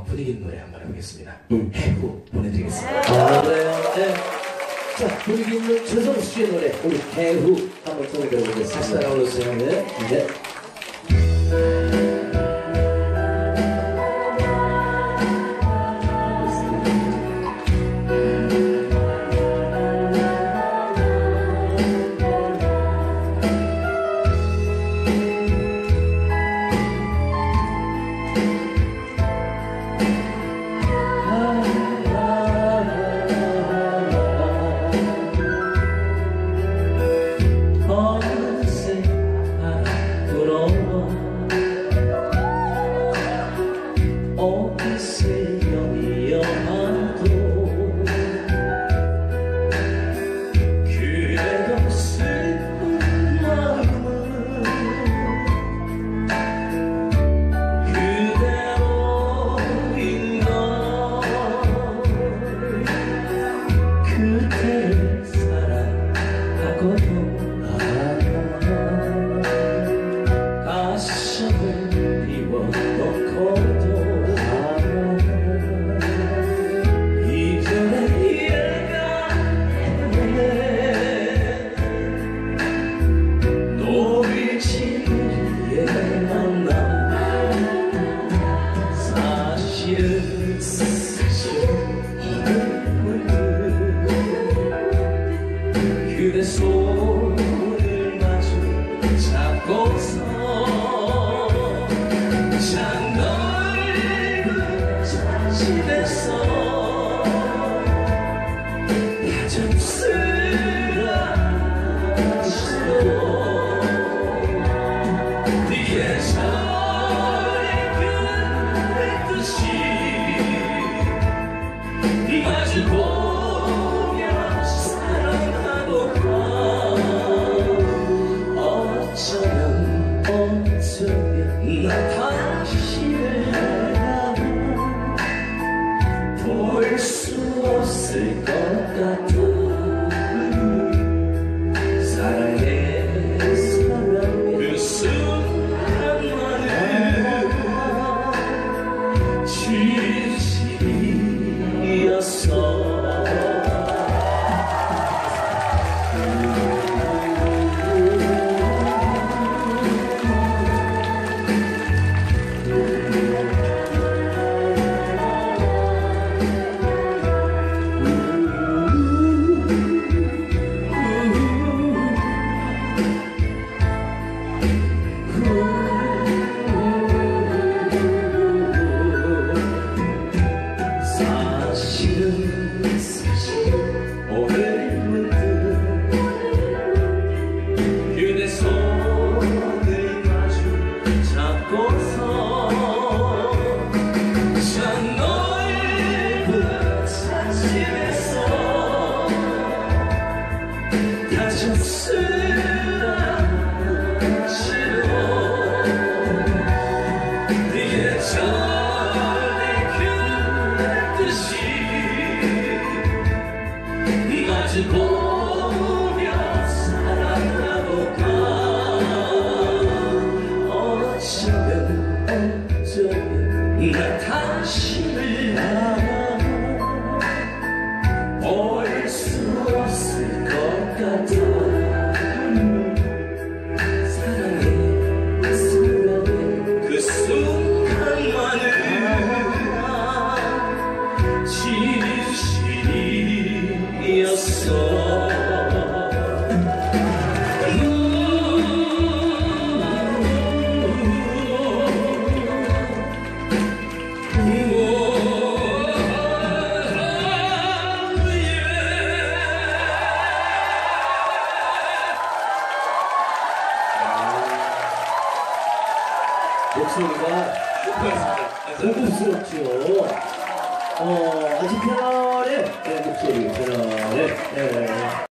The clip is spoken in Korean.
어, 분위기 있는 노래 한번 해보겠습니다. 음. 해후 보내드리겠습니다. 아, 그래요? 네. 자, 분위기 있는 최성수 씨의 노래, 우리 해후 한번 소개해보겠습니다. 다시 따라올라주세요. 네. 네. 그대 없을 나 당신을 볼수 없을 것 같아. 그 순간만은 진실 목소리가 고급스럽죠. 어, 아주 편안해. 네, 목소리 편안해. 네.